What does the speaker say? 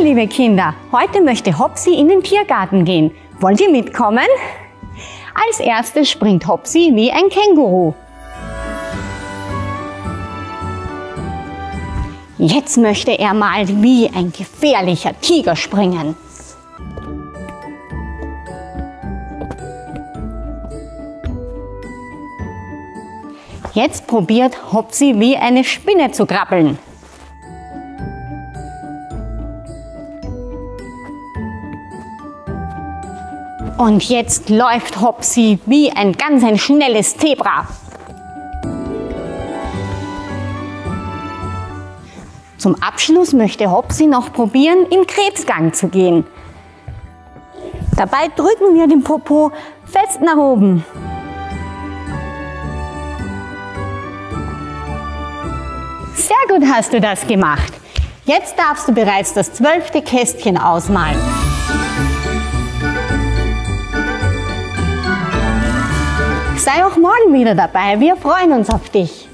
Hallo liebe Kinder, heute möchte Hopsi in den Tiergarten gehen. Wollt ihr mitkommen? Als erstes springt Hopsi wie ein Känguru. Jetzt möchte er mal wie ein gefährlicher Tiger springen. Jetzt probiert Hopsi wie eine Spinne zu krabbeln. Und jetzt läuft Hopsi wie ein ganz ein schnelles Zebra. Zum Abschluss möchte Hopsi noch probieren, im Krebsgang zu gehen. Dabei drücken wir den Popo fest nach oben. Sehr gut hast du das gemacht. Jetzt darfst du bereits das zwölfte Kästchen ausmalen. Sei auch morgen wieder dabei. Wir freuen uns auf dich.